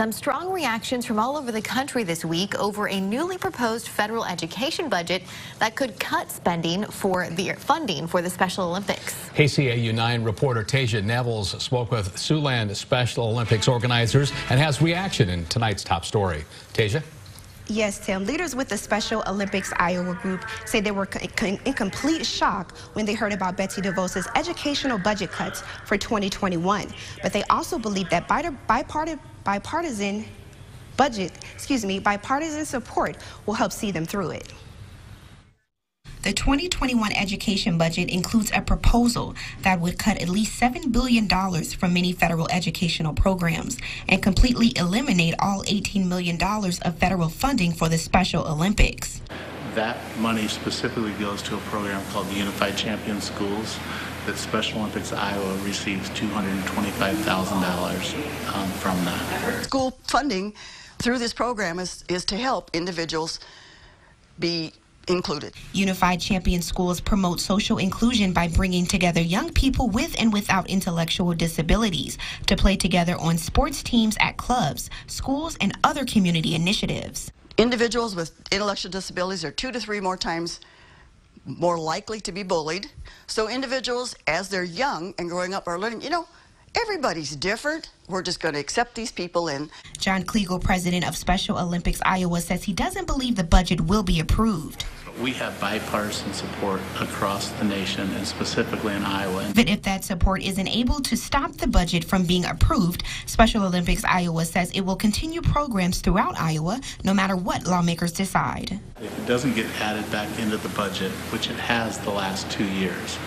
Some strong reactions from all over the country this week over a newly proposed federal education budget that could cut spending for the funding for the Special Olympics. KCAU 9 reporter Tasia Nevels spoke with Siouxland Special Olympics organizers and has reaction in tonight's top story. Tasia? Yes, Tim. Leaders with the Special Olympics Iowa group say they were in complete shock when they heard about Betsy DeVos' educational budget cuts for 2021. But they also believe that bipartisan budget, excuse me, bipartisan support will help see them through it. The 2021 education budget includes a proposal that would cut at least $7 billion from many federal educational programs and completely eliminate all $18 million of federal funding for the Special Olympics. That money specifically goes to a program called the Unified Champion Schools that Special Olympics Iowa receives $225,000 um, from that. School funding through this program is, is to help individuals be included. Unified Champion Schools promote social inclusion by bringing together young people with and without intellectual disabilities to play together on sports teams at clubs, schools, and other community initiatives. Individuals with intellectual disabilities are two to three more times more likely to be bullied. So individuals, as they're young and growing up, are learning, you know, everybody's different. We're just going to accept these people in. John Kliegel, president of Special Olympics Iowa, says he doesn't believe the budget will be approved. We have bipartisan support across the nation and specifically in Iowa. But if that support isn't able to stop the budget from being approved, Special Olympics Iowa says it will continue programs throughout Iowa no matter what lawmakers decide. If it doesn't get added back into the budget, which it has the last two years,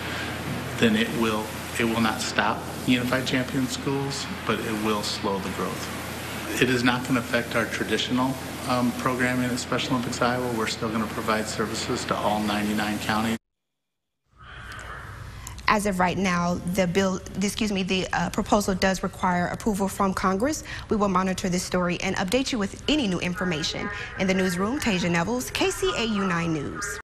then it will it will not stop Unified Champion schools, but it will slow the growth. It is not going to affect our traditional um, programming at Special Olympics Iowa. We're still going to provide services to all 99 counties. As of right now, the bill, excuse me, the uh, proposal does require approval from Congress. We will monitor this story and update you with any new information. In the newsroom, Tasia Nevels, KCAU 9 News.